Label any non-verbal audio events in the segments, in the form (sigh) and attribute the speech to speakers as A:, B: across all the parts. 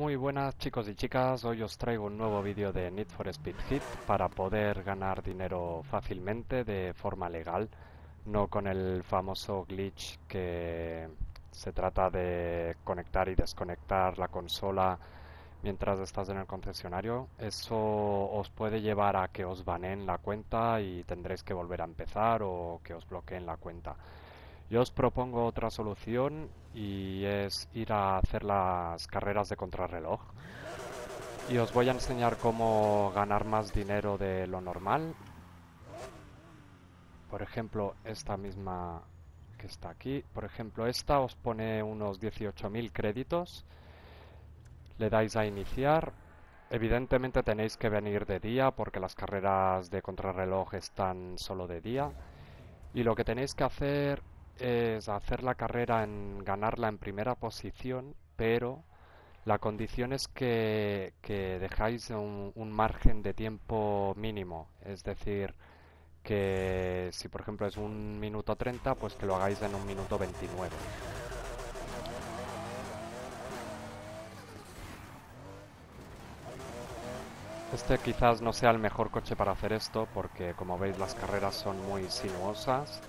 A: Muy buenas chicos y chicas, hoy os traigo un nuevo vídeo de Need for Speed Hit para poder ganar dinero fácilmente de forma legal, no con el famoso glitch que se trata de conectar y desconectar la consola mientras estás en el concesionario. Eso os puede llevar a que os baneen la cuenta y tendréis que volver a empezar o que os bloqueen la cuenta. Yo os propongo otra solución y es ir a hacer las carreras de contrarreloj. Y os voy a enseñar cómo ganar más dinero de lo normal. Por ejemplo, esta misma que está aquí. Por ejemplo, esta os pone unos 18.000 créditos. Le dais a iniciar. Evidentemente tenéis que venir de día porque las carreras de contrarreloj están solo de día. Y lo que tenéis que hacer es hacer la carrera en ganarla en primera posición, pero la condición es que, que dejáis un, un, margen de tiempo mínimo, es decir, que si por ejemplo es un minuto 30, pues que lo hagáis en un minuto 29. Este quizás no sea el mejor coche para hacer esto porque como veis las carreras son muy sinuosas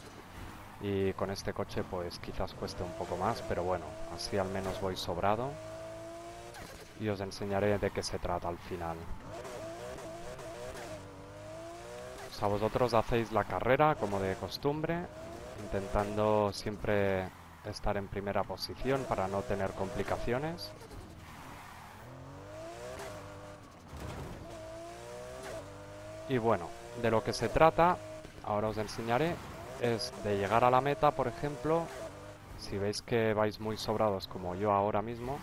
A: y con este coche pues quizás cueste un poco más, pero bueno, así al menos voy sobrado y os enseñaré de qué se trata al final. O sea, vosotros hacéis la carrera como de costumbre, intentando siempre estar en primera posición para no tener complicaciones. Y bueno, de lo que se trata, ahora os enseñaré, es de llegar a la meta, por ejemplo, si veis que vais muy sobrados como yo ahora mismo,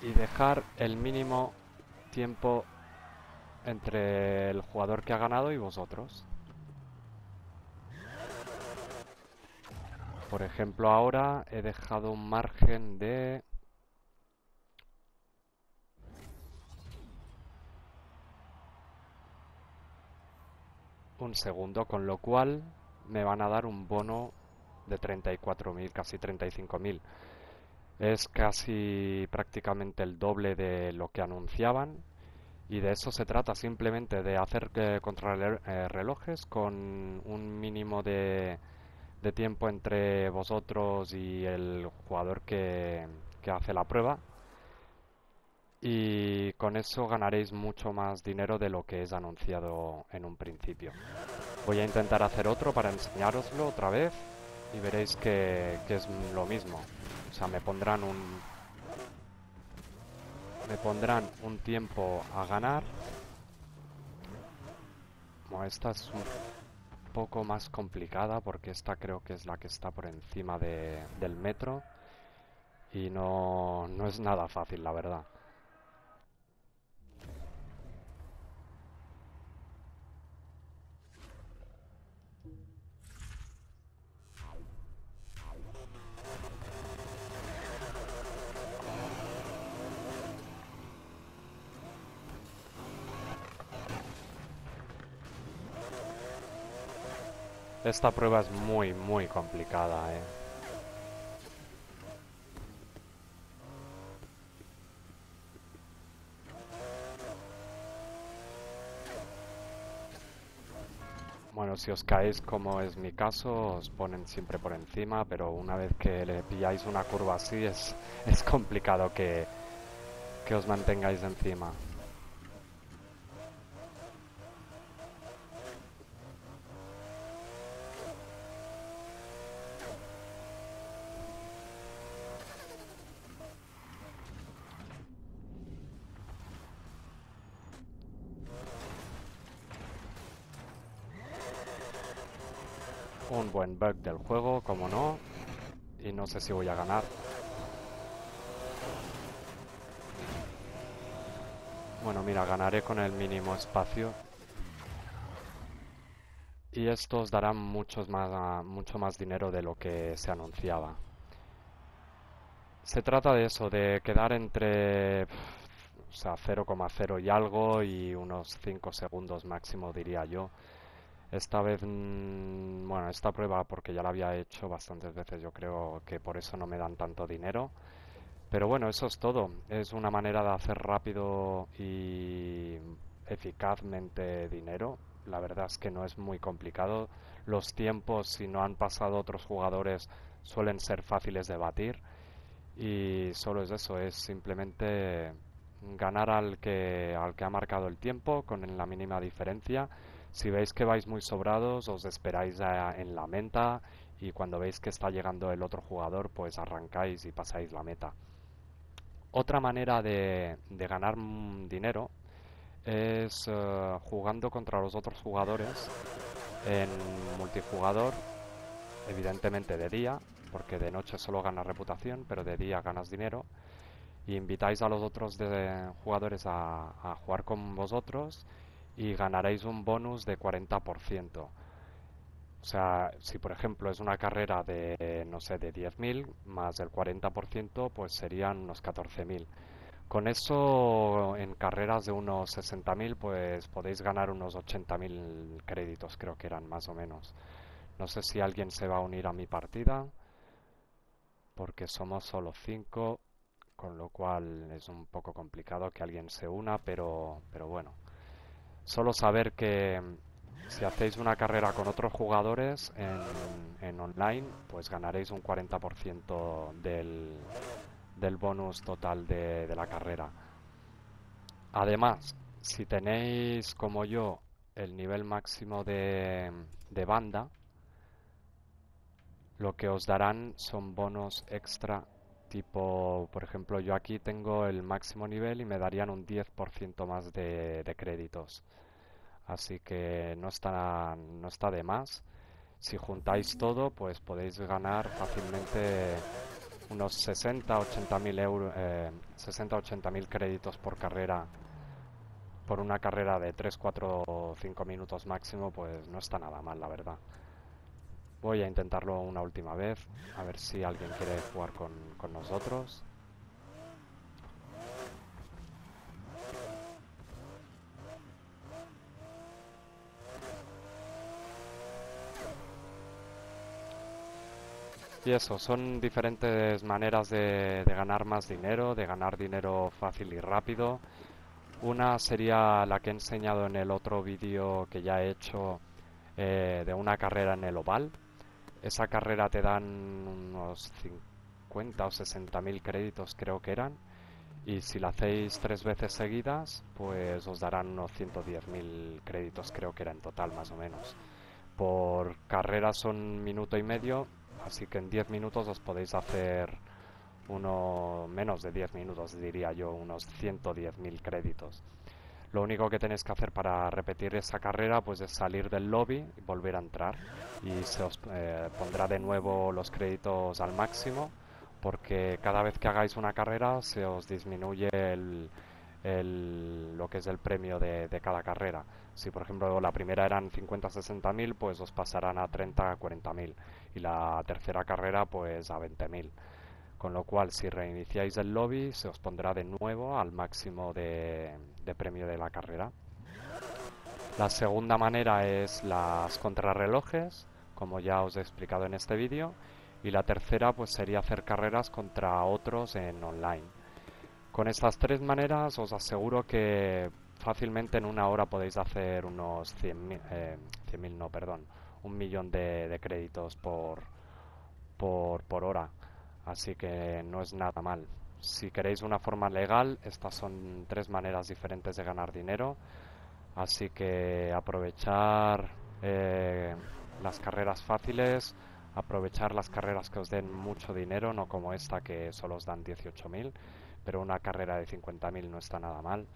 A: y dejar el mínimo tiempo entre el jugador que ha ganado y vosotros. Por ejemplo, ahora he dejado un margen de un segundo, con lo cual me van a dar un bono de 34.000, casi 35.000. Es casi prácticamente el doble de lo que anunciaban y de eso se trata simplemente de hacer eh, eh, relojes con un mínimo de, tiempo entre vosotros y el jugador que hace la prueba y con eso ganaréis mucho más dinero de lo que es anunciado en un principio. Voy a intentar hacer otro para enseñároslo otra vez y veréis que, es lo mismo. O sea, me pondrán un... Me pondrán un tiempo a ganar. Bueno, esta es un poco más complicada porque esta creo que es la que está por encima de, del metro. Y no, no es nada fácil, la verdad. Esta prueba es muy, muy complicada, eh. Bueno, si os caéis como es mi caso, os ponen siempre por encima, pero una vez que le pilláis una curva así es, (laughs) es complicado que, que os mantengáis encima. Un buen bug del juego, como no. Y no sé si voy a ganar. Bueno, mira, ganaré con el mínimo espacio. Y esto os dará muchos más, mucho más dinero de lo que se anunciaba. Se trata de eso, de quedar entre o sea, 0,0 y algo y unos 5 segundos máximo diría yo Esta vez, mm, bueno, esta prueba porque ya la había hecho bastantes veces, yo creo que por eso no me dan tanto dinero. Pero bueno, eso es todo. Es una manera de hacer rápido y eficazmente dinero. La verdad es que no es muy complicado. Los tiempos, si no han pasado otros jugadores, suelen ser fáciles de batir. Y solo es eso, es simplemente ganar al que, al que ha marcado el tiempo con la mínima diferencia. Si veis que vais muy sobrados, os esperáis en la meta y cuando veis que está llegando el otro jugador, pues arrancáis y pasáis la meta. Otra manera de, ganar dinero es eh, jugando contra los otros jugadores en multijugador, evidentemente de día, porque de noche solo ganas reputación, pero de día ganas dinero. Y invitáis a los otros jugadores a jugar con vosotros y ganaréis un bonus de 40%. O sea, si por ejemplo es una carrera de, no sé, de 10.000 más el 40%, pues serían unos 14.000. Con eso, en carreras de unos 60.000, pues podéis ganar unos 80.000 créditos, creo que eran más o menos. No sé si alguien se va a unir a mi partida, porque somos solo 5, con lo cual es un poco complicado que alguien se una, pero, pero bueno. Solo saber que si hacéis una carrera con otros jugadores en, online, pues ganaréis un 40% del, del bonus total de, la carrera. Además, si tenéis como yo el nivel máximo de, de banda, lo que os darán son bonos extra tipo, por ejemplo, yo aquí tengo el máximo nivel y me darían un 10% más de, créditos así que no está, no está de más. Si juntáis todo, pues podéis ganar fácilmente unos 60, 80 mil euros, 60, 80 mil créditos por carrera, por una carrera de 3, 4 o 5 minutos máximo, pues no está nada mal, la verdad. Voy a intentarlo una última vez, a ver si alguien quiere jugar con, con nosotros. Y eso, son diferentes maneras de, ganar más dinero, de ganar dinero fácil y rápido. Una sería la que he enseñado en el otro vídeo que ya he hecho eh, de una carrera en el oval. Esa carrera te dan unos 50 o 60 mil créditos creo que eran. Y si la hacéis tres veces seguidas, pues os darán unos 110 mil créditos creo que era en total más o menos. Por carrera son minuto y medio Así que en 10 minutos os podéis hacer uno menos de 10 minutos, diría yo, unos 110.000 créditos. Lo único que tenéis que hacer para repetir esa carrera pues es salir del lobby y volver a entrar y se os eh, pondrá de nuevo los créditos al máximo porque cada vez que hagáis una carrera se os disminuye el, lo que es el premio de, cada carrera. Si por ejemplo la primera eran 50 60 mil, pues os pasarán a 30 40 mil y la tercera carrera pues a 20 mil. Con lo cual si reiniciáis el lobby se os pondrá de nuevo al máximo de, premio de la carrera. La segunda manera es las contrarrelojes, como ya os he explicado en este vídeo. Y la tercera pues sería hacer carreras contra otros en online. Con estas tres maneras os aseguro que fácilmente en una hora podéis hacer unos 100.000, eh, no, perdón, un millón de, créditos por, por hora. Así que no es nada mal. Si queréis una forma legal, estas son tres maneras diferentes de ganar dinero. Así que aprovechar eh, las carreras fáciles, aprovechar las carreras que os den mucho dinero, no como esta que solo os dan 18.000 pero una carrera de 50.000 no está nada mal.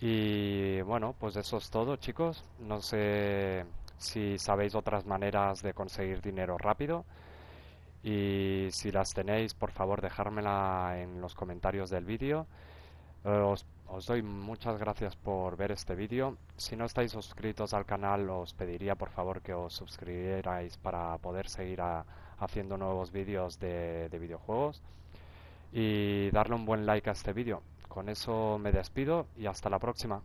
A: Y bueno, pues eso es todo, chicos. No sé si sabéis otras maneras de conseguir dinero rápido. Y si las tenéis, por favor, dejármela en los comentarios del vídeo. Os, os, doy muchas gracias por ver este vídeo. Si no estáis suscritos al canal, os pediría por favor que os suscribierais para poder seguir haciendo nuevos vídeos de videojuegos y darle un buen like a este vídeo. Con eso me despido y hasta la próxima.